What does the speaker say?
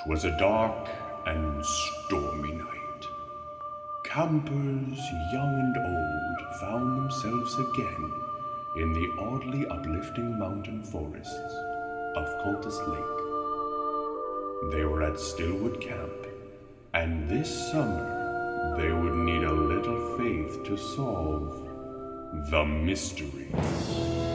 'Twas a dark and stormy night. Campers, young and old, found themselves again in the oddly uplifting mountain forests of Cultus Lake. They were at Stillwood Camp, and this summer they would need a little faith to solve the mystery